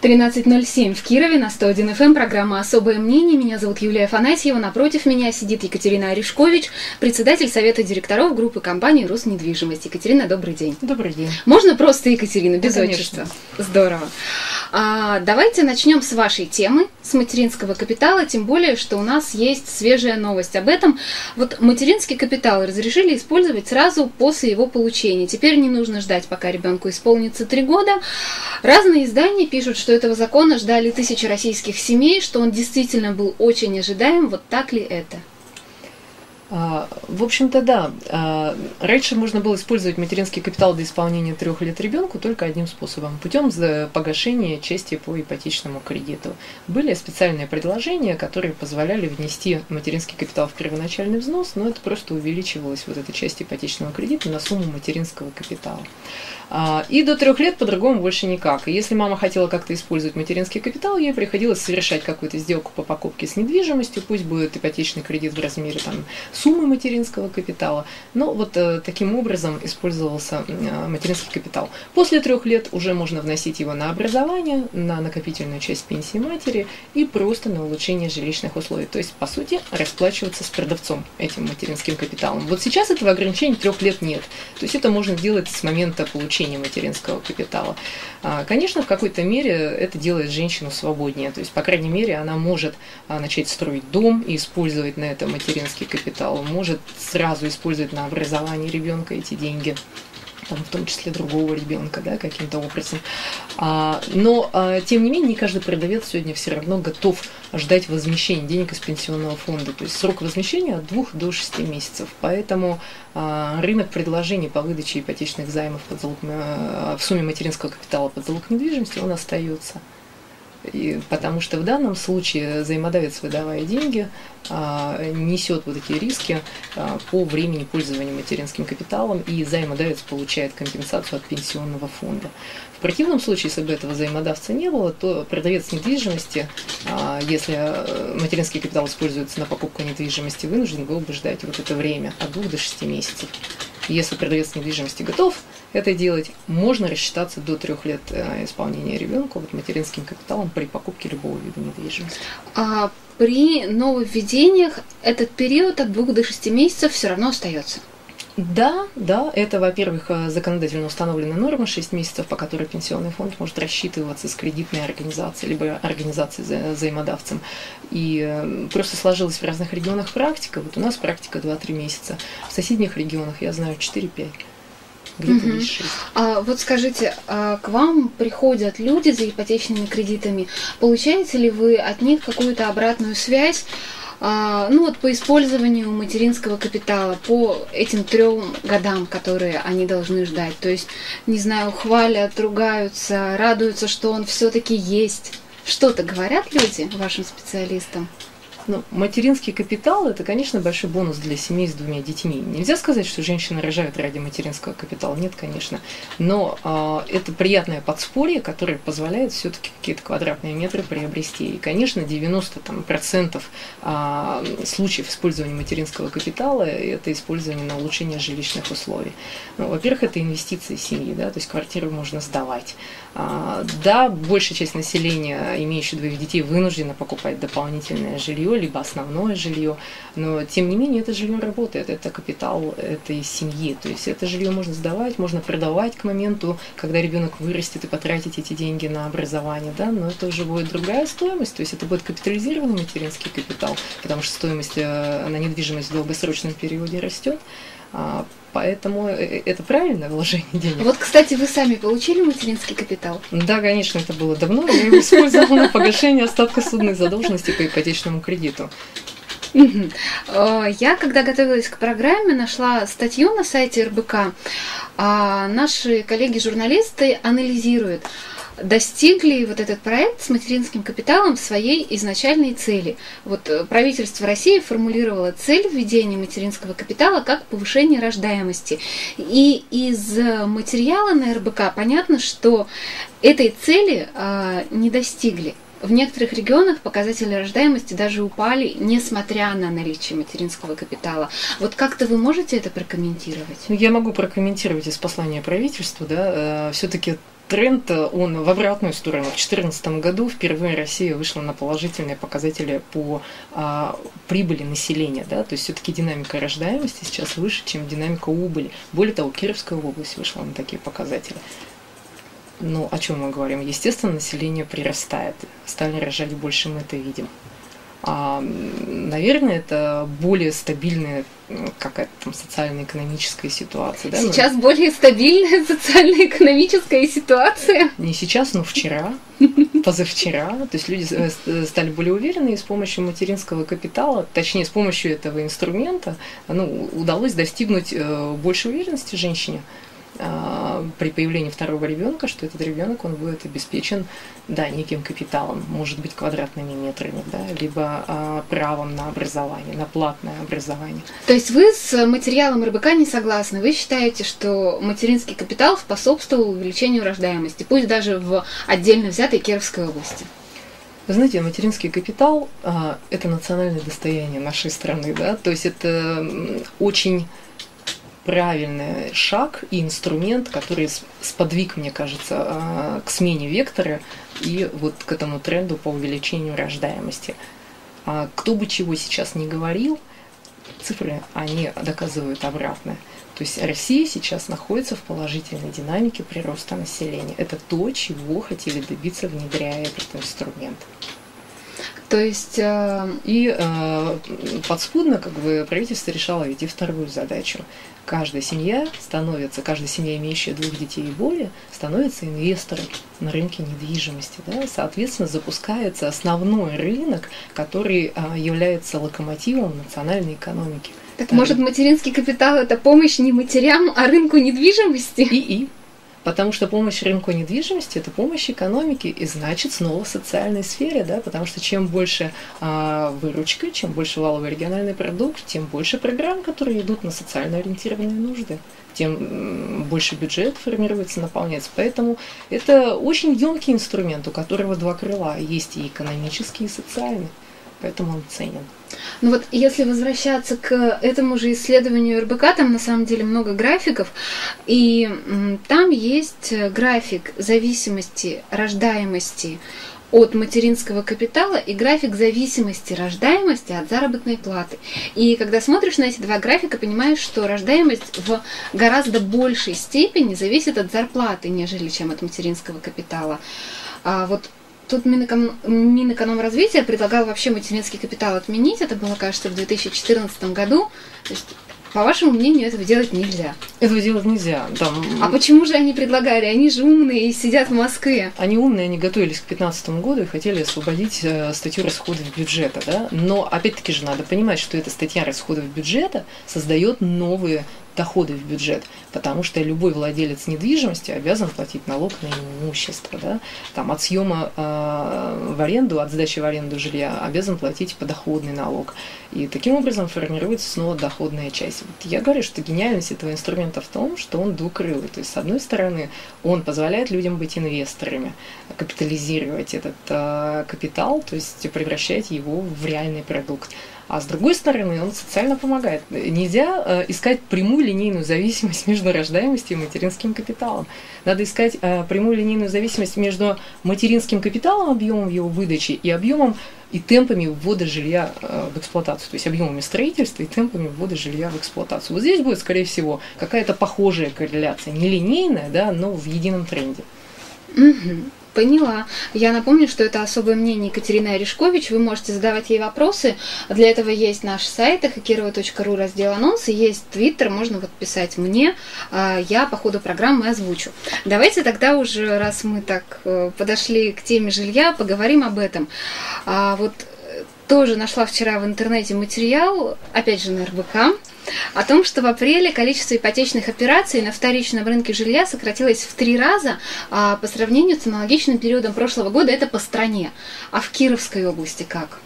13.07 в Кирове на 101 FM. Программа «Особое мнение». Меня зовут Юлия Афанасьева. Напротив меня сидит Екатерина Орешкович, председатель Совета директоров группы компании «Роснедвижимость». Екатерина, добрый день. Добрый день. Можно просто Екатерина, без Да, отчества? Здорово. А, давайте начнем с вашей темы, с материнского капитала, тем более, что у нас есть свежая новость об этом. Вот материнский капитал разрешили использовать сразу после его получения. Теперь не нужно ждать, пока ребенку исполнится три года. Разные издания пишут, что этого закона ждали тысячи российских семей, что он действительно был очень ожидаем. Вот так ли это? А, В общем-то, да. А, Раньше можно было использовать материнский капитал до исполнения трех лет ребенку только одним способом путем погашения части по ипотечному кредиту. Были специальные предложения, которые позволяли внести материнский капитал в первоначальный взнос, но это просто увеличивалась вот эта часть ипотечного кредита на сумму материнского капитала. А, И до трех лет по-другому больше никак. И если мама хотела как-то использовать материнский капитал, ей приходилось совершать какую-то сделку по покупке с недвижимостью, пусть будет ипотечный кредит в размере там, суммы материнского капитала. Но вот э, таким образом использовался э, материнский капитал. После трех лет уже можно вносить его на образование, на накопительную часть пенсии матери и просто на улучшение жилищных условий. То есть, по сути, расплачиваться с продавцом этим материнским капиталом. Вот сейчас этого ограничения трех лет нет. То есть это можно делать с момента получения материнского капитала. А, Конечно, в какой-то мере это делает женщину свободнее. То есть, по крайней мере, она может а, начать строить дом и использовать на это материнский капитал, может сразу использовать на образование ребенка эти деньги там, в том числе другого ребенка, да, каким-то образом. А, но, а, тем не менее, не каждый продавец сегодня все равно готов ждать возмещения денег из пенсионного фонда. То есть срок возмещения от двух до шести месяцев. Поэтому а, рынок предложений по выдаче ипотечных займов под залог, а, в сумме материнского капитала под залог недвижимости, он остается. И потому что в данном случае взаимодавец, выдавая деньги, а, несет вот эти риски а, по времени пользования материнским капиталом, и взаимодавец получает компенсацию от пенсионного фонда. В противном случае, если бы этого взаимодавца не было, то продавец недвижимости, а, если э, материнский капитал используется на покупку недвижимости, вынужден был бы ждать вот это время от двух до шести месяцев. Если продавец недвижимости готов это делать, можно рассчитаться до трех лет э, исполнения ребенка вот материнским капиталом при покупке любого вида недвижимости. А при нововведениях этот период от двух до шести месяцев все равно остается. Да, да, это, во-первых, э, законодательно установлена норма 6 месяцев, по которой пенсионный фонд может рассчитываться с кредитной организацией, либо организацией за- взаимодавцем. И э, просто сложилась в разных регионах практика. Вот у нас практика 2-3 месяца. В соседних регионах, я знаю, 4-5. Где-то есть 6. А вот скажите, а к вам приходят люди за ипотечными кредитами. Получаете ли вы от них какую-то обратную связь? А, ну вот по использованию материнского капитала по этим трем годам, которые они должны ждать. То есть, не знаю, хвалят, ругаются, радуются, что он все-таки есть. Что-то говорят люди вашим специалистам? Ну, материнский капитал – это, конечно, большой бонус для семей с двумя детьми. Нельзя сказать, что женщины рожают ради материнского капитала. Нет, конечно. Но а, это приятное подспорье, которое позволяет все-таки какие-то квадратные метры приобрести. И, конечно, 90% там, процентов, а, случаев использования материнского капитала – это использование на улучшение жилищных условий. Ну, во-первых, это инвестиции семьи, да, то есть квартиру можно сдавать. А, Да, большая часть населения, имеющая двоих детей, вынуждена покупать дополнительное жилье, либо основное жилье, но тем не менее это жилье работает, это капитал этой семьи, то есть это жилье можно сдавать, можно продавать к моменту, когда ребенок вырастет и потратить эти деньги на образование, да, но это уже будет другая стоимость, то есть это будет капитализированный материнский капитал, потому что стоимость э, на недвижимость в долгосрочном периоде растет, а, Поэтому э, это правильное вложение денег. Вот, кстати, вы сами получили материнский капитал? Да, конечно, это было давно. Я его использовала на погашение остатка судной задолженности по ипотечному кредиту. Э, Я, когда готовилась к программе, нашла статью на сайте РБК. А Наши коллеги-журналисты анализируют, достигли вот этот проект с материнским капиталом своей изначальной цели. Вот э, правительство России формулировало цель введения материнского капитала как повышение рождаемости. И из э, материала на РБК понятно, что этой цели а, не достигли. в некоторых регионах показатели рождаемости даже упали, несмотря на наличие материнского капитала. Вот как-то вы можете это прокомментировать? Ну, я могу прокомментировать из послания правительства, да, все-таки тренд, он в обратную сторону. В 2014 году впервые Россия вышла на положительные показатели по а, прибыли населения. Да? То есть все-таки динамика рождаемости сейчас выше, чем динамика убыли. Более того, Кировская область вышла на такие показатели. Ну, о чем мы говорим? Естественно, население прирастает. Стали рожать больше, мы это видим. А, наверное, это более стабильная какая-то там социально-экономическая ситуация. Да? Сейчас ну, более стабильная социально-экономическая ситуация. Не сейчас, но вчера, позавчера. То есть люди э, стали более уверены, и с помощью материнского капитала, точнее, с помощью этого инструмента, ну, удалось достигнуть э, большей уверенности женщине при появлении второго ребенка, что этот ребенок он будет обеспечен, да, неким капиталом, может быть, квадратными метрами, да, либо а, правом на образование, на платное образование. То есть вы с материалом РБК не согласны? Вы считаете, что материнский капитал способствовал увеличению рождаемости, пусть даже в отдельно взятой Кировской области? Вы знаете, материнский капитал а, – это национальное достояние нашей страны, да, то есть это очень правильный шаг и инструмент, который сподвиг, мне кажется, а, к смене вектора и вот к этому тренду по увеличению рождаемости. А кто бы чего сейчас не говорил, цифры, они доказывают обратное. То есть Россия сейчас находится в положительной динамике прироста населения. Это то, чего хотели добиться, внедряя этот инструмент. То есть э... и э, подспудно как бы правительство решало ведь и вторую задачу каждая семья становится, каждая семья, имеющая двух детей и более, становится инвестором на рынке недвижимости. Да? Соответственно, запускается основной рынок, который а, является локомотивом национальной экономики. Так, может, материнский капитал – это помощь не матерям, а рынку недвижимости? И-и. Потому что помощь рынку недвижимости – это помощь экономике, и значит снова в социальной сфере, да, потому что чем больше а, выручка, чем больше валовый региональный продукт, тем больше программ, которые идут на социально ориентированные нужды, тем больше бюджет формируется, наполняется. Поэтому это очень емкий инструмент, у которого два крыла, есть и экономический, и социальный, поэтому он ценен. Ну вот если возвращаться к этому же исследованию РБК, там на самом деле много графиков, и там есть график зависимости рождаемости от материнского капитала и график зависимости рождаемости от заработной платы. И когда смотришь на эти два графика, понимаешь, что рождаемость в гораздо большей степени зависит от зарплаты, нежели чем от материнского капитала. А вот Тут Минэконом, Минэкономразвития предлагал вообще материнский капитал отменить. Это было, кажется, в 2014 году. То есть, по вашему мнению, этого делать нельзя? Этого делать нельзя. Там... А почему же они предлагали? Они же умные и сидят в Москве. Они умные, они готовились к 2015 году и хотели освободить э, статью расходов бюджета. Да? Но, опять-таки же, надо понимать, что эта статья расходов бюджета создает новые доходы в бюджет, потому что любой владелец недвижимости обязан платить налог на имущество. Да? Там, от съема э, в аренду, от сдачи в аренду жилья обязан платить подоходный налог. И таким образом формируется снова доходная часть. Вот я говорю, что гениальность этого инструмента в том, что он двукрылый. То есть, с одной стороны, он позволяет людям быть инвесторами, капитализировать этот э, капитал, то есть превращать его в реальный продукт. А с другой стороны, он социально помогает. Нельзя э, искать прямую линейную зависимость между рождаемостью и материнским капиталом. Надо искать э, прямую линейную зависимость между материнским капиталом, объемом его выдачи и объемом и темпами ввода жилья э, в эксплуатацию, то есть объемами строительства и темпами ввода жилья в эксплуатацию. Вот здесь будет, скорее всего, какая-то похожая корреляция, не линейная, да, но в едином тренде. Угу. Поняла. Я напомню, что это особое мнение Екатерины Орешкович. Вы можете задавать ей вопросы. Для этого есть наш сайт хакирова.ру, раздел анонсы, есть твиттер, можно вот писать мне. А, я по ходу программы озвучу. Давайте тогда уже, раз мы так э, подошли к теме жилья, поговорим об этом. А, вот э, тоже нашла вчера в интернете материал, опять же на РБК, о том, что в апреле количество ипотечных операций на вторичном рынке жилья сократилось в три раза а по сравнению с аналогичным периодом прошлого года. Это по стране. А в Кировской области как?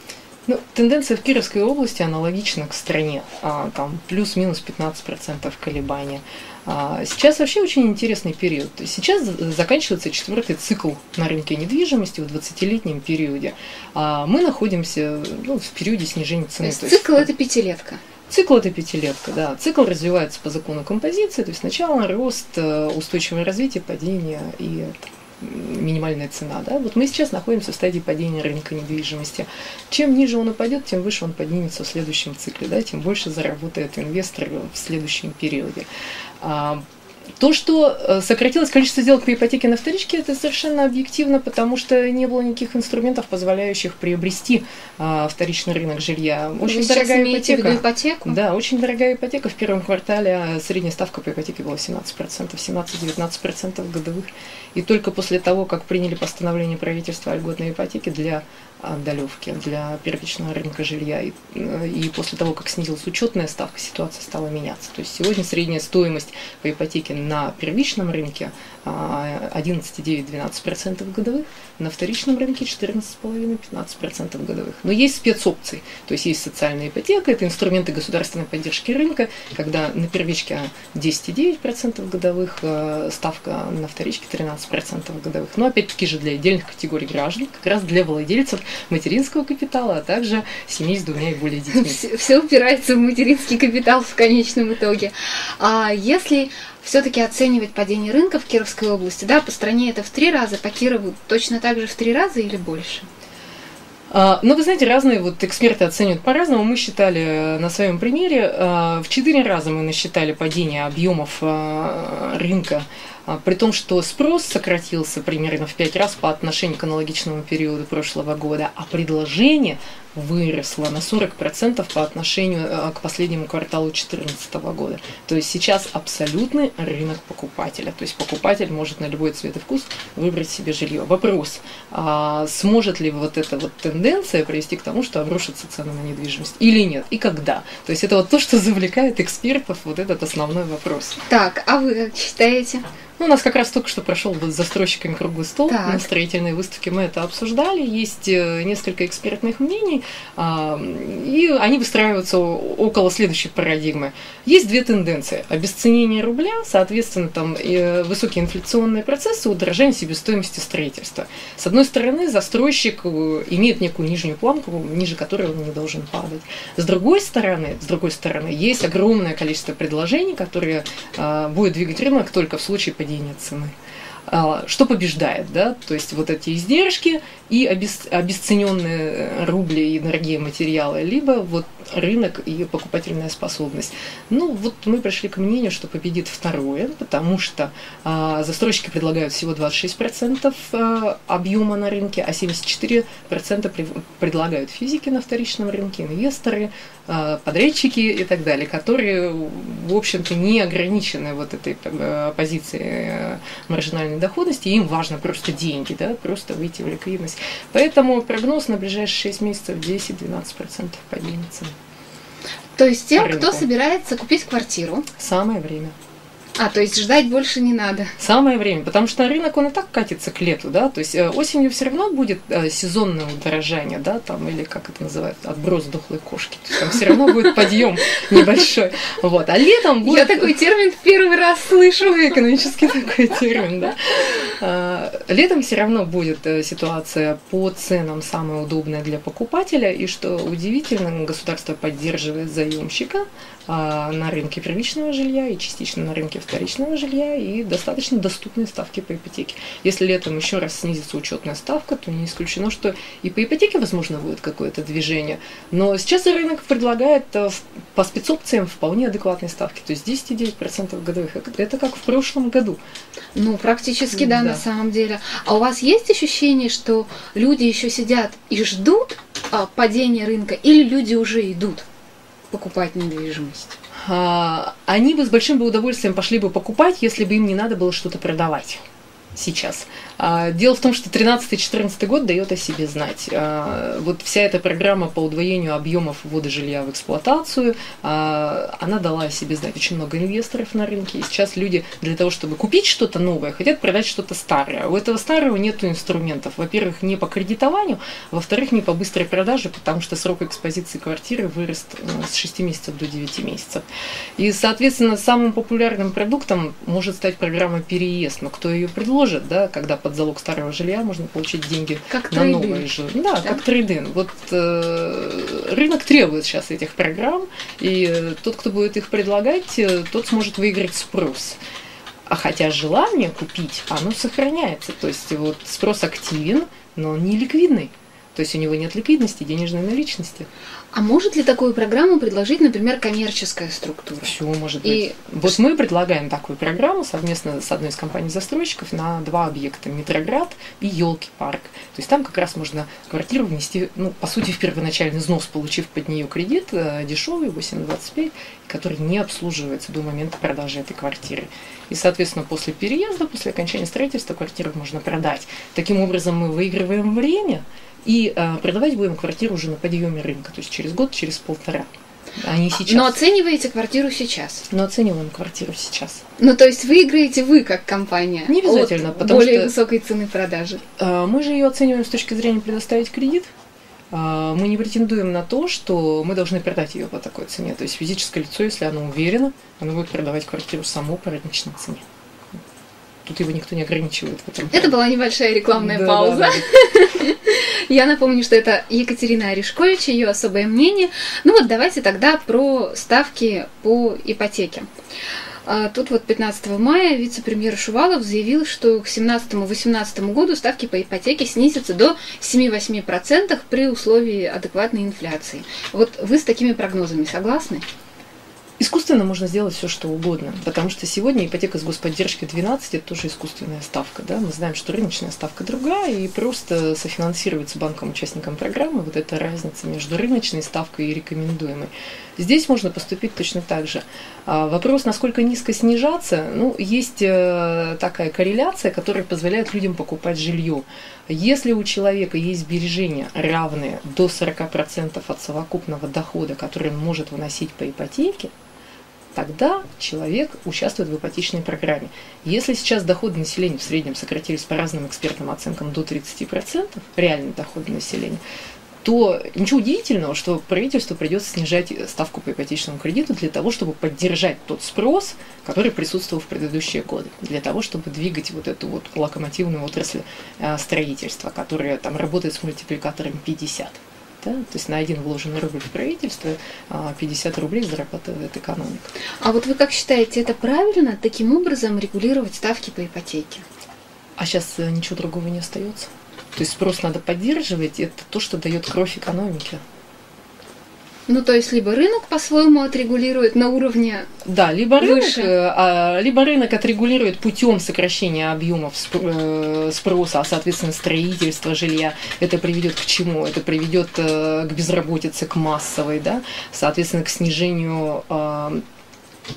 Ну, тенденция в Кировской области аналогична к стране. А, там плюс-минус 15% колебания. А, сейчас вообще очень интересный период. Сейчас заканчивается четвертый цикл на рынке недвижимости в 20-летнем периоде. А мы находимся ну, в периоде снижения цены. То есть, то есть цикл это пятилетка. Цикл это пятилетка, да. Цикл развивается по закону композиции, то есть сначала рост, э, устойчивое развитие, падение и минимальная цена. Да? Вот мы сейчас находимся в стадии падения рынка недвижимости. Чем ниже он упадет, тем выше он поднимется в следующем цикле, да? тем больше заработает инвестор в следующем периоде. А, то, что э, сократилось количество сделок по ипотеке на вторичке, это совершенно объективно, потому что не было никаких инструментов, позволяющих приобрести а, вторичный рынок жилья. Очень Вы дорогая ипотека. В виду ипотеку? Да, очень дорогая ипотека. В первом квартале средняя ставка по ипотеке была 17%, 17-19% годовых. И только после того, как приняли постановление правительства о льготной ипотеке для отдалевки для первичного рынка жилья. И, э, и после того, как снизилась учетная ставка, ситуация стала меняться. То есть сегодня средняя стоимость по ипотеке на первичном рынке 11,9-12% а, годовых, на вторичном рынке 14,5-15% годовых. Но есть спецопции, то есть есть социальная ипотека, это инструменты государственной поддержки рынка, когда на первичке 10,9% годовых, а, ставка на вторичке 13% годовых. Но опять-таки же для отдельных категорий граждан, как раз для владельцев материнского капитала, а также семей с двумя и более детьми. Все, все упирается в материнский капитал в конечном итоге. А если все-таки оценивать падение рынка в Кировской области, да, по стране это в три раза, по Кирову точно так же в три раза или больше? А, ну, вы знаете, разные вот эксперты оценивают по-разному. Мы считали э, на своем примере, э, в четыре раза мы насчитали падение объемов э, рынка а, при том, что спрос сократился примерно в 5 раз по отношению к аналогичному периоду прошлого года, а предложение выросло на 40% по отношению а, к последнему кварталу 2014 года. То есть сейчас абсолютный рынок покупателя. То есть покупатель может на любой цвет и вкус выбрать себе жилье. Вопрос, а сможет ли вот эта вот тенденция привести к тому, что обрушатся цены на недвижимость или нет, и когда? То есть это вот то, что завлекает экспертов, вот этот основной вопрос. Так, а вы как считаете? Ну, у нас как раз только что прошел с застройщиками круглый стол так. на строительной выставке. Мы это обсуждали. Есть э, несколько экспертных мнений, и они выстраиваются около следующей парадигмы. Есть две тенденции. Обесценение рубля, соответственно, там высокие инфляционные процессы, удорожание себестоимости строительства. С одной стороны, застройщик э, имеет некую нижнюю планку, ниже которой он не должен падать. С другой стороны, с другой стороны, есть огромное количество предложений, которые а, будет двигать рынок только в случае падения цены. А, что побеждает, да, то есть вот эти издержки и обесцененные рубли и дорогие материалы, либо вот рынок и покупательная способность. Ну, вот мы пришли к мнению, что победит второе, потому что а, застройщики предлагают всего 26% а, объема на рынке, а 74% при, предлагают физики на вторичном рынке, инвесторы, а, подрядчики и так далее, которые, в общем-то, не ограничены вот этой а, позицией э, маржинальной доходности, им важно просто деньги, да, просто выйти в ликвидность. Поэтому прогноз на ближайшие 6 месяцев 10-12% падения цены. То есть тем, кто собирается купить квартиру. Самое время. А, то есть ждать больше не надо. Самое время, потому что рынок, он и так катится к лету, да, то есть э, осенью все равно будет э, сезонное удорожание, да, там, или как это называют, отброс дохлой кошки, то есть там все равно будет подъем небольшой, вот, а летом будет... Я такой термин в первый раз слышу. Экономический такой термин, да. А, летом все равно будет э, ситуация по ценам самая удобная для покупателя, и что удивительно, государство поддерживает заемщика, а, на рынке первичного жилья и частично на рынке вторичного жилья и достаточно доступные ставки по ипотеке. Если летом еще раз снизится учетная ставка, то не исключено, что и по ипотеке, возможно, будет какое-то движение. Но сейчас рынок предлагает э, по спецопциям вполне адекватные ставки, то есть 10,9% годовых. Это как в прошлом году. Ну, практически да, да, на самом деле. А у вас есть ощущение, что люди еще сидят и ждут а, падения рынка, или люди уже идут? покупать недвижимость? А, они бы с большим бы удовольствием пошли бы покупать, если бы им не надо было что-то продавать. сейчас. А, дело в том, что 13-14 год дает о себе знать. А, вот вся эта программа по удвоению объемов ввода жилья в эксплуатацию, а, она дала о себе знать. Очень много инвесторов на рынке. И сейчас люди для того, чтобы купить что-то новое, хотят продать что-то старое. У этого старого нет инструментов. Во-первых, не по кредитованию, во-вторых, не по быстрой продаже, потому что срок экспозиции квартиры вырос э, с 6 месяцев до 9 месяцев. И, соответственно, самым популярным продуктом может стать программа «Переезд». Но кто ее предложит, да, когда под залог старого жилья можно получить деньги Как на трейдинг. новое жилье. Да, как трейдинг. Вот э, рынок требует сейчас этих программ, и э, тот, кто будет их предлагать, э, тот сможет выиграть спрос. А хотя желание купить, оно сохраняется. То есть вот спрос активен, но он не ликвидный. То есть у него нет ликвидности, денежной наличности. А может ли такую программу предложить, например, коммерческая структура? Все может быть. И Вот мы предлагаем такую программу совместно с одной из компаний-застройщиков на два объекта Метроград и Елки парк. То есть там как раз можно квартиру внести, ну, по сути, в первоначальный взнос, получив под нее кредит э, дешевый, 8,25, который не обслуживается до момента продажи этой квартиры. И, соответственно, после переезда, после окончания строительства квартиру можно продать. Таким образом, мы выигрываем время и э, продавать будем квартиру уже на подъеме рынка, то есть через год, через полтора. А не сейчас. Но оцениваете квартиру сейчас. Но оцениваем квартиру сейчас. Ну, то есть выиграете вы как компания. Не обязательно, от потому более что- высокой цены продажи. А, Мы же ее оцениваем с точки зрения предоставить кредит. А, Мы не претендуем на то, что мы должны продать ее по такой цене. То есть физическое лицо, если оно уверено, оно будет продавать квартиру само по рыночной цене. Тут его никто не ограничивает в этом. Это была небольшая рекламная Да, пауза. да, Я напомню, что это Екатерина Орешкович, ее особое мнение. Ну вот давайте тогда про ставки по ипотеке. А, Тут вот 15 мая вице-премьер Шувалов заявил, что к 17-18 году ставки по ипотеке снизятся до 7-8% при условии адекватной инфляции. Вот вы с такими прогнозами согласны? Искусственно можно сделать все, что угодно, потому что сегодня ипотека с господдержкой 12 это тоже искусственная ставка. Да? Мы знаем, что рыночная ставка другая, и просто софинансируется банком-участником программы вот эта разница между рыночной ставкой и рекомендуемой. Здесь можно поступить точно так же. А вопрос, насколько низко снижаться, ну, есть э, такая корреляция, которая позволяет людям покупать жилье. Если у человека есть сбережения, равные до 40% от совокупного дохода, который он может выносить по ипотеке, тогда человек участвует в ипотечной программе. Если сейчас доходы населения в среднем сократились по разным экспертным оценкам до 30%, реальный доход населения, то ничего удивительного, что правительству придется снижать ставку по ипотечному кредиту для того, чтобы поддержать тот спрос, который присутствовал в предыдущие годы, для того, чтобы двигать вот эту вот локомотивную отрасль э, строительства, которая там работает с мультипликатором 50. Да? То есть на один вложенный рубль в правительство а, 50 рублей зарабатывает экономика. А вот вы как считаете, это правильно таким образом регулировать ставки по ипотеке? А сейчас ничего другого не остается. То есть спрос надо поддерживать, это то, что дает кровь экономике. Ну, то есть, либо рынок по-своему отрегулирует на уровне Да, либо рынок, Выше. э, а, либо рынок отрегулирует путем сокращения объемов э, спроса, а соответственно строительства жилья. Это приведет к чему? Это приведет э, к безработице, к массовой, да, соответственно, к снижению э,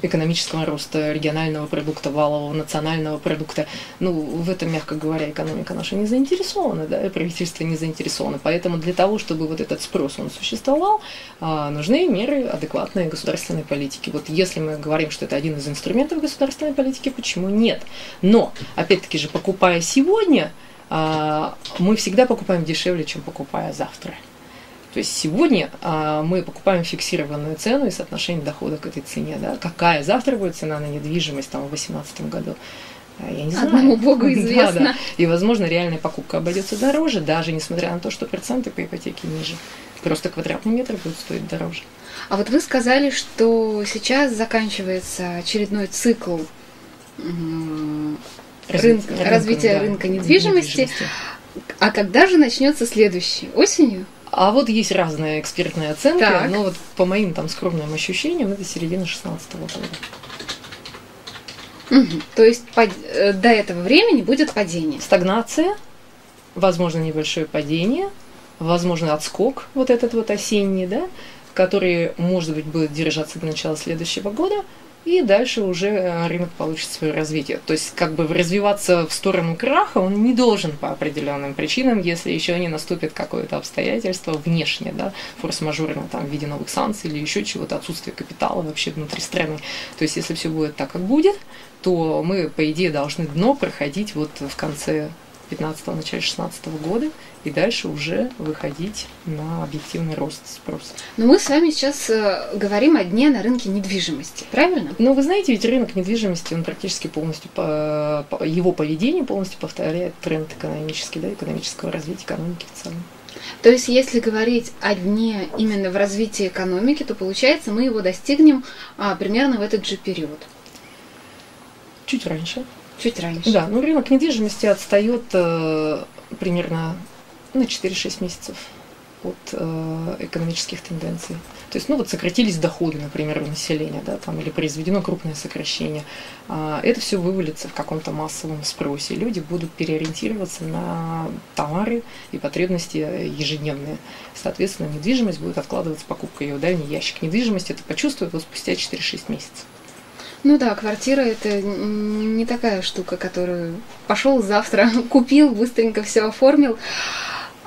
экономического роста регионального продукта, валового национального продукта. Ну, в этом, мягко говоря, экономика наша не заинтересована, да, и правительство не заинтересовано. Поэтому для того, чтобы вот этот спрос, он существовал, а, нужны меры адекватной государственной политики. Вот если мы говорим, что это один из инструментов государственной политики, почему нет? Но, опять-таки же, покупая сегодня, а, мы всегда покупаем дешевле, чем покупая завтра. То есть сегодня а, мы покупаем фиксированную цену и соотношение дохода к этой цене. Да? Какая завтра будет цена на недвижимость там, в 2018 году? А, Я не знаю. Одному Богу Да, известно. да. И, возможно, реальная покупка обойдется дороже, даже несмотря на то, что проценты по ипотеке ниже. Просто квадратный метр будет стоить дороже. А вот вы сказали, что сейчас заканчивается очередной цикл рынка, Развитие развития да, рынка недвижимости. А когда же начнется следующий? Осенью? А вот есть разные экспертные оценки, Так. но вот по моим там скромным ощущениям это середина 16 года. Мгм. То есть под- э, до этого времени будет падение. Стагнация, возможно, небольшое падение, возможно, отскок вот этот вот осенний, да, который, может быть, будет держаться до начала следующего года, и дальше уже э, рынок получит свое развитие. То есть как бы развиваться в сторону краха он не должен по определенным причинам, если еще не наступит какое-то обстоятельство внешнее, да, форс-мажорное там в виде новых санкций или еще чего-то, отсутствие капитала вообще внутри страны. То есть если все будет так, как будет, то мы, по идее, должны дно проходить вот в конце 15 начале 16 года и дальше уже выходить на объективный рост спроса. Но мы с вами сейчас э, говорим о дне на рынке недвижимости, правильно? Ну, вы знаете, ведь рынок недвижимости, он практически полностью, по, по, его поведение полностью повторяет тренд экономический, да, экономического развития экономики в целом. То есть, если говорить о дне именно в развитии экономики, то получается, мы его достигнем а, примерно в этот же период. Чуть раньше. Чуть раньше. Да, ну рынок недвижимости отстает э, примерно на 4-6 месяцев от э, экономических тенденций. То есть, ну вот сократились доходы, например, у населения, да, там, или произведено крупное сокращение. А, это все вывалится в каком-то массовом спросе. Люди будут переориентироваться на товары и потребности ежедневные. Соответственно, недвижимость будет откладываться покупка ее в дальний ящик. Недвижимость это почувствует вот спустя 4-6 месяцев. Ну да, квартира это не такая штука, которую пошел завтра, купил, быстренько все оформил.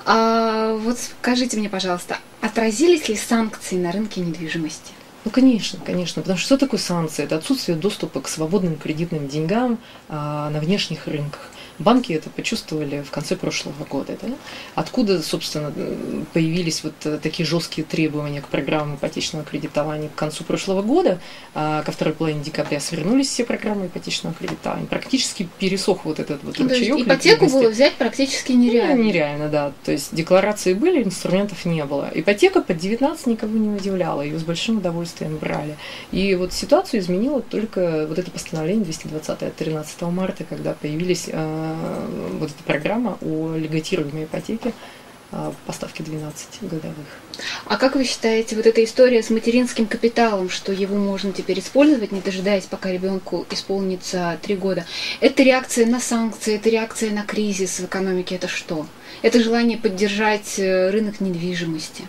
А вот скажите мне, пожалуйста, отразились ли санкции на рынке недвижимости? Ну, конечно, конечно. Потому что что такое санкции? Это отсутствие доступа к свободным кредитным деньгам а, на внешних рынках. Банки это почувствовали в конце прошлого года. Да? Откуда, собственно, появились вот э, такие жесткие требования к программам ипотечного кредитования к концу прошлого года, а ко второй половине декабря свернулись все программы ипотечного кредитования. Практически пересох вот этот вот ну, ручеек. Ипотеку было взять практически нереально. Ну, нереально, да. То есть декларации были, инструментов не было. Ипотека под 19 никого не удивляла, ее с большим удовольствием брали. И вот ситуацию изменило только вот это постановление 220 от 13 марта, когда появились э, вот эта программа о льготируемой ипотеке а, поставки 12 годовых. А как вы считаете, вот эта история с материнским капиталом, что его можно теперь использовать, не дожидаясь, пока ребенку исполнится три года, это реакция на санкции, это реакция на кризис в экономике, это что? Это желание поддержать э, рынок недвижимости?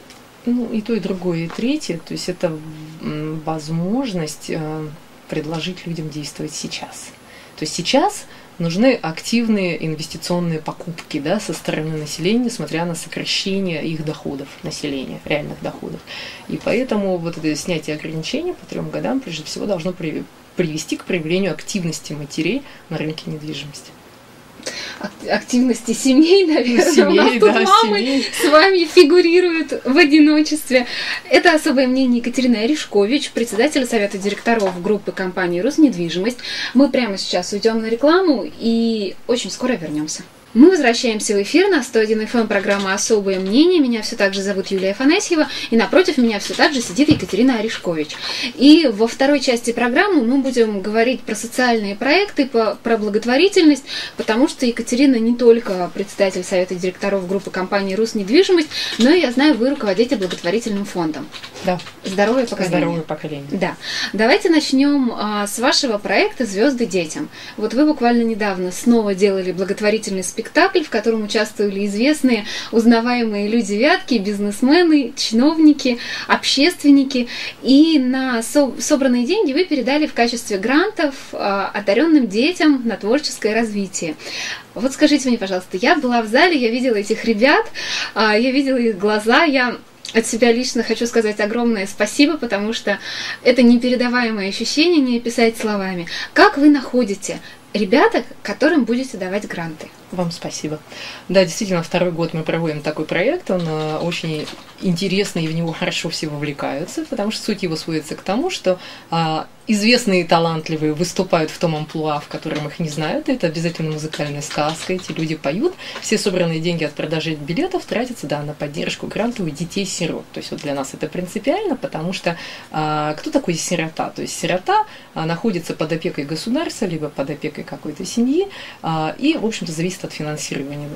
Ну, и то, и другое, и третье. То есть это возможность э, предложить людям действовать сейчас. То есть сейчас нужны активные инвестиционные покупки да, со стороны населения, несмотря на сокращение их доходов населения, реальных доходов. И поэтому вот это снятие ограничений по трем годам, прежде всего, должно привести к проявлению активности матерей на рынке недвижимости активности семей, наверное. Семей, У нас тут да, мамы семей. с вами фигурируют в одиночестве. Это особое мнение Екатерины Орешкович, председателя Совета директоров группы компании «Роснедвижимость». Мы прямо сейчас уйдем на рекламу и очень скоро вернемся. Мы возвращаемся в эфир на 101 FM программа «Особое мнение». Меня все так же зовут Юлия Афанасьева, и напротив меня все так же сидит Екатерина Орешкович. И во второй части программы мы будем говорить про социальные проекты, про благотворительность, потому что Екатерина не только председатель Совета директоров группы компании «Рус недвижимость», но и, я знаю, вы руководите благотворительным фондом. Да. Здоровое поколение. Здоровое поколение. Да. Давайте начнем а, с вашего проекта «Звезды детям». Вот вы буквально недавно снова делали благотворительный спектакль спектакль, в котором участвовали известные, узнаваемые люди Вятки, бизнесмены, чиновники, общественники. И на собранные деньги вы передали в качестве грантов а, одаренным детям на творческое развитие. Вот скажите мне, пожалуйста, я была в зале, я видела этих ребят, а, я видела их глаза, я от себя лично хочу сказать огромное спасибо, потому что это непередаваемое ощущение, не описать словами. Как вы находите ребята, которым будете давать гранты? Вам спасибо. Да, действительно, второй год мы проводим такой проект. Он э, очень интересный, и в него хорошо все вовлекаются, потому что суть его сводится к тому, что а, известные и талантливые выступают в том амплуа, в котором их не знают. Это обязательно музыкальная сказка. Эти люди поют. Все собранные деньги от продажи билетов тратятся да, на поддержку грантовых детей-сирот. То есть вот для нас это принципиально, потому что а, кто такой сирота? То есть сирота а, находится под опекой государства, либо под опекой какой-то семьи, а, и, в общем-то, зависит от финансирования.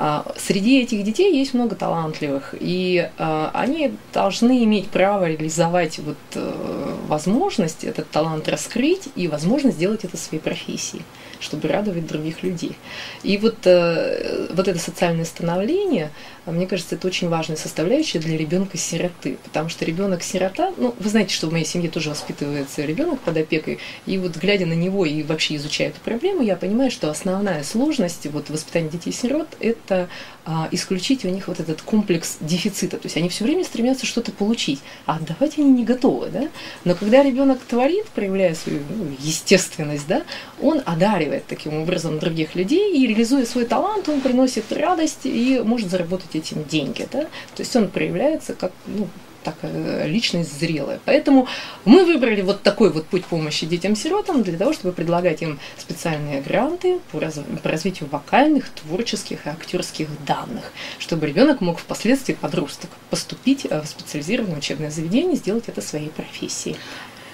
А, среди этих детей есть много талантливых, и а, они должны иметь право реализовать вот э, возможность этот талант раскрыть и возможность сделать это своей профессией чтобы радовать других людей. И вот, э, вот это социальное становление, мне кажется, это очень важная составляющая для ребенка-сироты, потому что ребенок-сирота, ну, вы знаете, что в моей семье тоже воспитывается ребенок под опекой, и вот глядя на него и вообще изучая эту проблему, я понимаю, что основная сложность вот воспитания детей-сирот – это а, исключить у них вот этот комплекс дефицита, то есть они все время стремятся что-то получить, а отдавать они не готовы, да? Но когда ребенок творит, проявляя свою ну, естественность, да, он одаривает таким образом других людей и реализуя свой талант, он приносит радость и может заработать этим деньги, да? То есть он проявляется как ну, такая личность зрелая. Поэтому мы выбрали вот такой вот путь помощи детям-сиротам для того, чтобы предлагать им специальные гранты по, раз, по развитию вокальных, творческих и актерских данных, чтобы ребенок мог впоследствии, подросток, поступить в специализированное учебное заведение, сделать это своей профессией.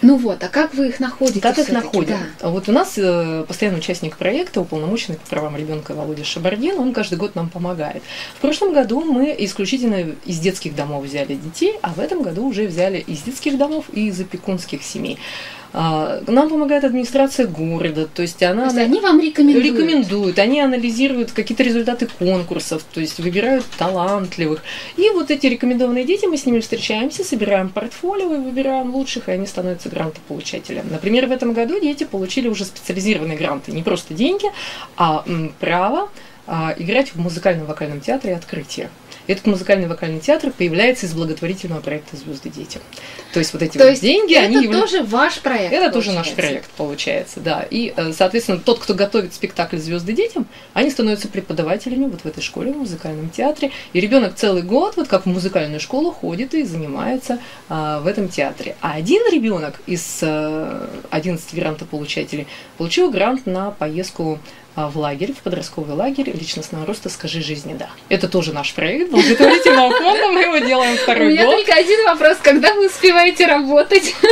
Ну вот, а как вы их находите? Как их находим? Да. Вот у нас э, постоянный участник проекта, уполномоченный по правам ребенка Володя Шабардин, он каждый год нам помогает. В прошлом году мы исключительно из детских домов взяли детей, а в этом году уже взяли из детских домов и из опекунских семей. А, нам помогает администрация города, то есть она... То есть они вам рекомендуют? Рекомендуют, они анализируют какие-то результаты конкурсов, то есть выбирают талантливых. И вот эти рекомендованные дети, мы с ними встречаемся, собираем портфолио и выбираем лучших, и они становятся грантополучателями. Например, в этом году дети получили уже специализированные гранты, не просто деньги, а право а, играть в музыкальном вокальном театре «Открытие». Этот музыкальный вокальный театр появляется из благотворительного проекта «Звезды детям». То есть вот эти То вот деньги, это они являются... тоже ваш проект. Это тоже наш проект, получается, да. И, э, соответственно, тот, кто готовит спектакль «Звезды детям», они становятся преподавателями вот в этой школе, в музыкальном театре. И ребенок целый год, вот как в музыкальную школу, ходит и занимается а, в этом театре. А один ребенок из а, 11 грантополучателей получил грант на поездку в лагерь, в подростковый лагерь личностного роста «Скажи жизни да». Это тоже наш проект благотворительного фонда, мы его делаем второй год. У меня год. только один вопрос, когда вы успеваете работать?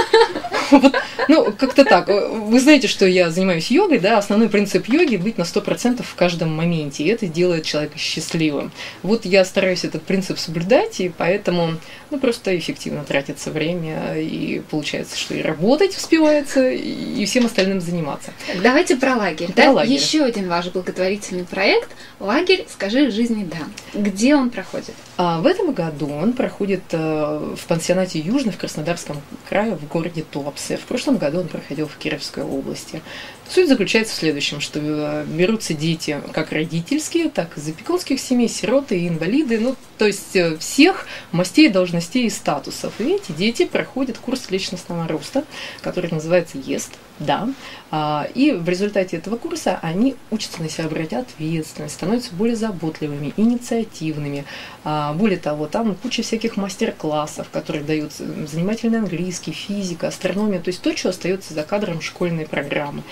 Вот, ну, как-то так. Вы знаете, что я занимаюсь йогой, да, основной принцип йоги – быть на 100% в каждом моменте, и это делает человека счастливым. Вот я стараюсь этот принцип соблюдать, и поэтому, ну, просто эффективно тратится время, и получается, что и работать успевается, и всем остальным заниматься. Давайте про лагерь. Про да? лагерь. Еще один ваш благотворительный проект «Лагерь. Скажи жизни да». Где он проходит? А в этом году он проходит э, в пансионате Южный в Краснодарском крае в городе Туапсе. В прошлом году он проходил в Кировской области. Суть заключается в следующем, что э, берутся дети как родительские, так и из семей, сироты и инвалиды, ну, то есть э, всех мастей, должностей и статусов. И эти дети проходят курс личностного роста, который называется ЕСТ, да. А, и в результате этого курса они учатся на себя брать ответственность, становятся более заботливыми, инициативными. А, более того, там куча всяких мастер-классов, которые дают занимательный английский, физика, астрономия, то есть то, что остается за кадром школьной программы.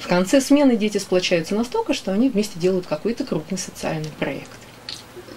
В конце смены дети сплочаются настолько, что они вместе делают какой-то крупный социальный проект.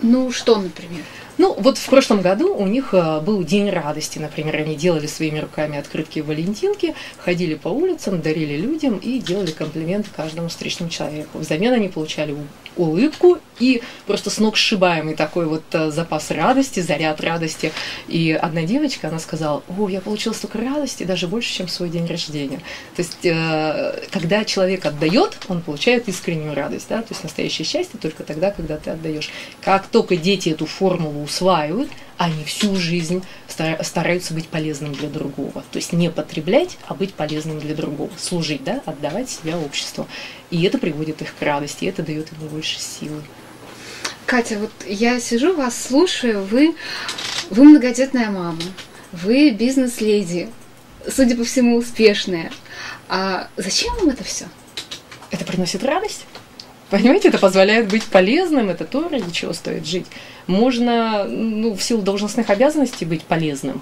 Ну, что, например? Ну, вот в прошлом году у них э, был День радости, например, они делали своими руками открытки валентинки, ходили по улицам, дарили людям и делали комплименты каждому встречному человеку. Взамен они получали улыбку и просто с ног сшибаемый такой вот э, запас радости, заряд радости. И одна девочка, она сказала, о, я получила столько радости, даже больше, чем свой день рождения. То есть, э, когда человек отдает, он получает искреннюю радость, да, то есть настоящее счастье только тогда, когда ты отдаешь. Как только дети эту формулу усваивают, они всю жизнь стараются быть полезным для другого. То есть не потреблять, а быть полезным для другого. Служить, да, отдавать себя обществу. И это приводит их к радости, и это дает им больше силы. Катя, вот я сижу, вас слушаю, вы, вы многодетная мама, вы бизнес-леди, судя по всему, успешная. А зачем вам это все? Это приносит радость. Понимаете, это позволяет быть полезным, это то, ради чего стоит жить. Можно, ну, в силу должностных обязанностей быть полезным,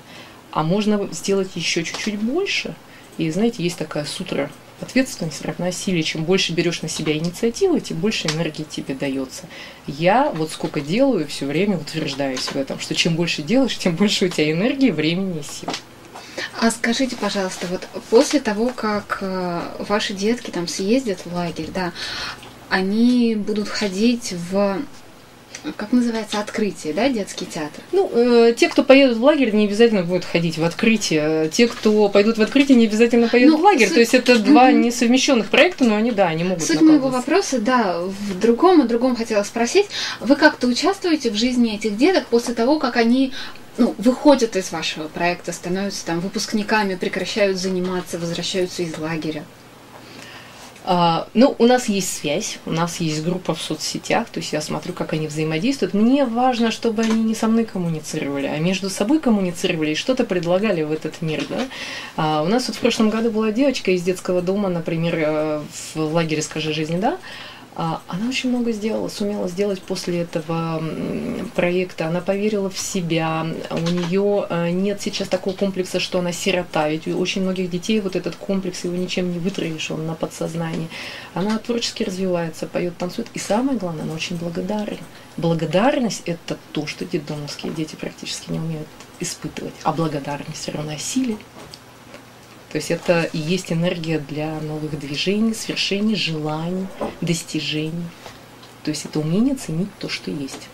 а можно сделать еще чуть-чуть больше. И знаете, есть такая сутра ответственность равна силе. Чем больше берешь на себя инициативы, тем больше энергии тебе дается. Я вот сколько делаю, все время утверждаюсь в этом, что чем больше делаешь, тем больше у тебя энергии, времени и сил. А скажите, пожалуйста, вот после того, как э, ваши детки там съездят в лагерь, да, они будут ходить в как называется, открытие, да, детский театр? Ну, э, те, кто поедут в лагерь, не обязательно будут ходить в открытие. Те, кто пойдут в открытие, не обязательно поедут Ну, в лагерь. суть- То есть это два Мгм. несовмещенных проекта, но они, да, они могут Суть моего вопроса, да, в другом, о другом хотела спросить. Вы как-то участвуете в жизни этих деток после того, как они ну, выходят из вашего проекта, становятся там выпускниками, прекращают заниматься, возвращаются из лагеря? А, ну, у нас есть связь, у нас есть группа в соцсетях, то есть я смотрю, как они взаимодействуют. Мне важно, чтобы они не со мной коммуницировали, а между собой коммуницировали и что-то предлагали в этот мир. Да? А, у нас вот в прошлом году была девочка из детского дома, например, э, в лагере «Скажи жизни да», она очень много сделала, сумела сделать после этого проекта. Она поверила в себя. У нее э, нет сейчас такого комплекса, что она сирота. Ведь у очень многих детей вот этот комплекс, его ничем не вытравишь, он на подсознании. Она творчески развивается, поет, танцует. И самое главное, она очень благодарна. Благодарность – это то, что детдомовские дети практически не умеют испытывать. А благодарность равна силе. То есть это и есть энергия для новых движений, свершений, желаний, достижений. То есть это умение ценить то, что есть.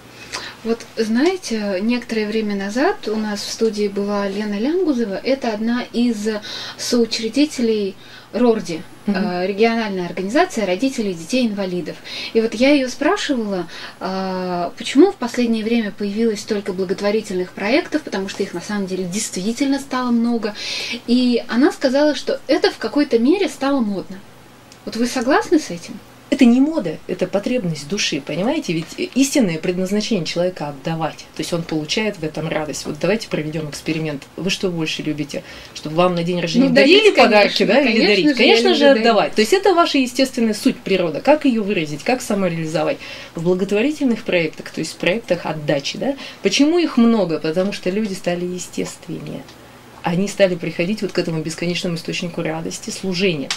Вот знаете, некоторое время назад у нас в студии была Лена Лянгузова. Это одна из соучредителей РОРДИ, э, региональная организация родителей детей-инвалидов. И вот я ее спрашивала, а, почему в последнее время появилось столько благотворительных проектов, потому что их на самом деле действительно стало много. И она сказала, что это в какой-то мере стало модно. Вот вы согласны с этим? Это не мода, это потребность души, понимаете? Ведь истинное предназначение человека отдавать. То есть он получает в этом радость. Вот давайте проведем эксперимент. Вы что больше любите? Чтобы вам на день рождения Ну, дарили дарить, подарки, конечно, да, или конечно дарить? же, Конечно же, дарить. отдавать. То есть это ваша естественная суть природа. Как ее выразить, как самореализовать? В благотворительных проектах, то есть в проектах отдачи, да? Почему их много? Потому что люди стали естественнее. Они стали приходить вот к этому бесконечному источнику радости, служения.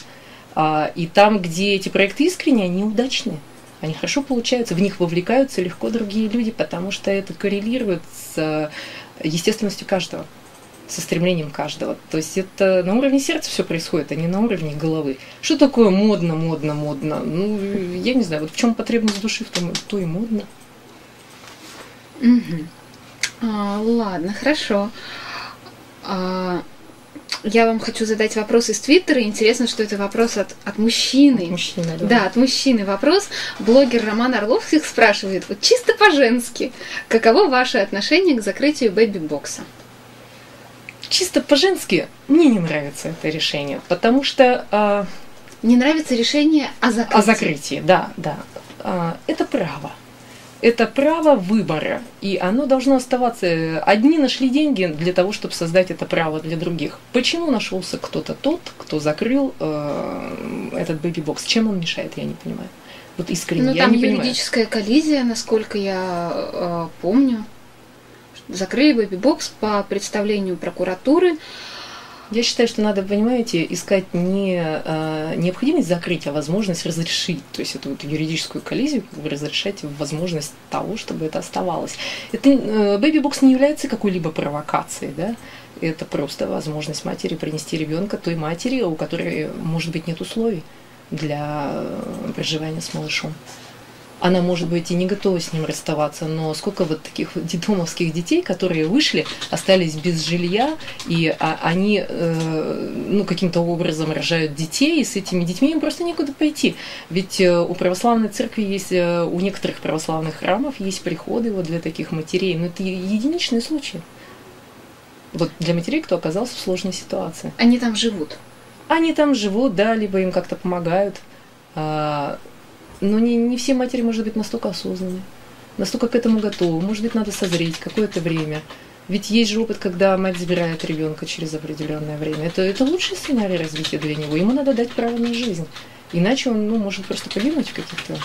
А, И там, где эти проекты искренние, они удачные. Они хорошо получаются, в них вовлекаются легко другие люди, потому что это коррелирует с э, естественностью каждого, со стремлением каждого. То есть это на уровне сердца все происходит, а не на уровне головы. Что такое модно, модно, модно? Ну, я не знаю, вот в чем потребность души, в том, то и модно. Мгм. А, ладно, хорошо. А, я вам хочу задать вопрос из Твиттера. Интересно, что это вопрос от, от мужчины. Мужчина, Да, от мужчины вопрос. Блогер Роман Орловских спрашивает, вот чисто по-женски, каково ваше отношение к закрытию бэби-бокса? Чисто по-женски мне не нравится это решение, потому что а, Не нравится решение о закрытии. О закрытии, да, да. А, Это право. Это право выбора, и оно должно оставаться. Одни нашли деньги для того, чтобы создать это право для других. Почему нашелся кто-то тот, кто закрыл э, этот бэби-бокс? Чем он мешает, я не понимаю. Вот искренне, Ну, я там не понимаю. юридическая коллизия, насколько я э, помню. Закрыли бэби-бокс по представлению прокуратуры. Я считаю, что надо, понимаете, искать не э, необходимость закрыть, а возможность разрешить. То есть эту вот юридическую коллизию разрешать возможность того, чтобы это оставалось. Это э, бэби-бокс не является какой-либо провокацией, да? Это просто возможность матери принести ребенка той матери, у которой, может быть, нет условий для э, проживания с малышом. Она, может быть, и не готова с ним расставаться, но сколько вот таких вот детдомовских детей, которые вышли, остались без жилья, и а, они э, ну, каким-то образом рожают детей, и с этими детьми им просто некуда пойти. Ведь э, у православной церкви есть, э, у некоторых православных храмов есть приходы вот для таких матерей, но это единичные случаи. Вот для матерей, кто оказался в сложной ситуации. Они там живут. Они там живут, да, либо им как-то помогают. Но не, не все матери, может быть, настолько осознанны, настолько к этому готовы. Может быть, надо созреть какое-то время. Ведь есть же опыт, когда мать забирает ребенка через определенное время. Это, это лучший сценарий развития для него. Ему надо дать право на жизнь. Иначе он ну, может просто погибнуть в каких-то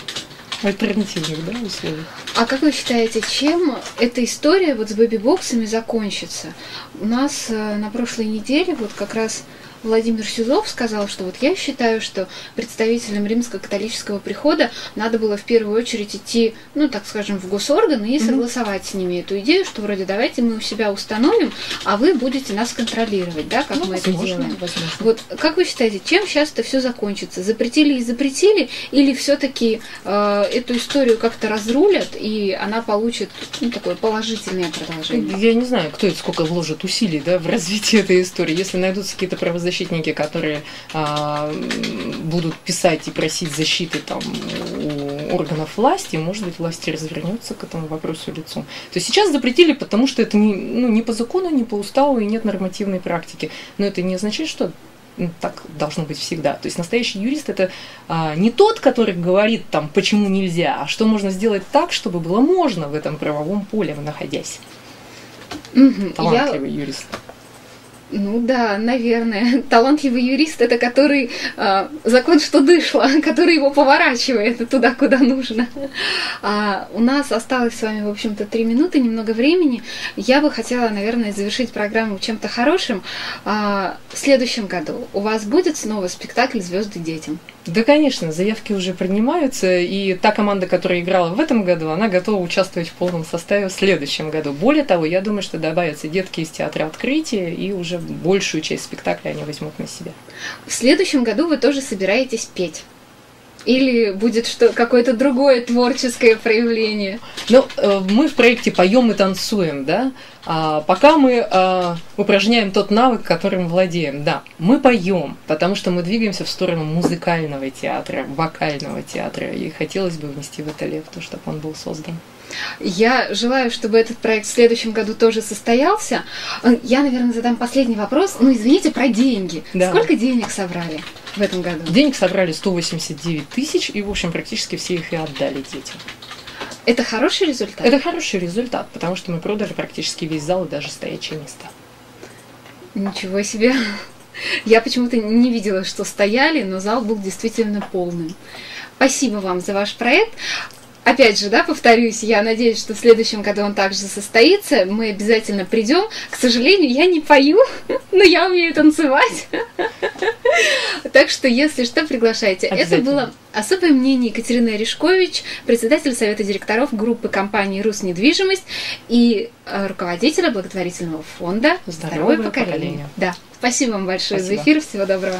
альтернативных да, условиях. А как вы считаете, чем эта история вот с бэби-боксами закончится? У нас э, на прошлой неделе вот как раз Владимир Сизов сказал, что вот я считаю, что представителям римско-католического прихода надо было в первую очередь идти, ну, так скажем, в госорганы и согласовать mm-hmm. с ними эту идею, что вроде давайте мы у себя установим, а вы будете нас контролировать, да, как ну, мы возможно, это делаем. Возможно. Вот как вы считаете, чем сейчас это все закончится? Запретили и запретили, или все-таки э, эту историю как-то разрулят и она получит ну, такое положительное продолжение? Я не знаю, кто это сколько вложит усилий да, в развитие этой истории. Если найдутся какие-то правозащитники, которые а, будут писать и просить защиты там, у органов власти, может быть, власти развернется к этому вопросу лицом. То есть сейчас запретили, потому что это не, ну, не по закону, не по уставу и нет нормативной практики. Но это не означает, что так должно быть всегда. То есть настоящий юрист это а, не тот, который говорит там, почему нельзя, а что можно сделать так, чтобы было можно в этом правовом поле, находясь. Угу. Талантливый Я... юрист. Ну да, наверное. Талантливый юрист это который э, закон что дышло, который его поворачивает туда, куда нужно. А у нас осталось с вами, в общем-то, три минуты, немного времени. Я бы хотела, наверное, завершить программу чем-то хорошим. А, в следующем году у вас будет снова спектакль Звезды детям. Да, конечно, заявки уже принимаются, и та команда, которая играла в этом году, она готова участвовать в полном составе в следующем году. Более того, я думаю, что добавятся детки из театра открытия, и уже большую часть спектакля они возьмут на себя. В следующем году вы тоже собираетесь петь. Или будет что какое-то другое творческое проявление? Ну, э, мы в проекте поем и танцуем, да. А пока мы а, упражняем тот навык, которым владеем, да, мы поем, потому что мы двигаемся в сторону музыкального театра, вокального театра, и хотелось бы внести в это лев, то, чтобы он был создан. Я желаю, чтобы этот проект в следующем году тоже состоялся. Я, наверное, задам последний вопрос. Ну, извините, про деньги. Да. Сколько денег собрали в этом году? Денег собрали 189 тысяч, и, в общем, практически все их и отдали детям. Это хороший результат? Это хороший результат, потому что мы продали практически весь зал и даже стоячие места. Ничего себе. Я почему-то не видела, что стояли, но зал был действительно полным. Спасибо вам за ваш проект опять же, да, повторюсь, я надеюсь, что в следующем году он также состоится. Мы обязательно придем. К сожалению, я не пою, но я умею танцевать. Так что, если что, приглашайте. Это было особое мнение Екатерины Орешкович, председатель Совета директоров группы компании «Рус-недвижимость» и э, руководителя благотворительного фонда «Здоровое, Здоровое поколение». поколение. Да. Спасибо вам большое Спасибо. за эфир. Всего доброго.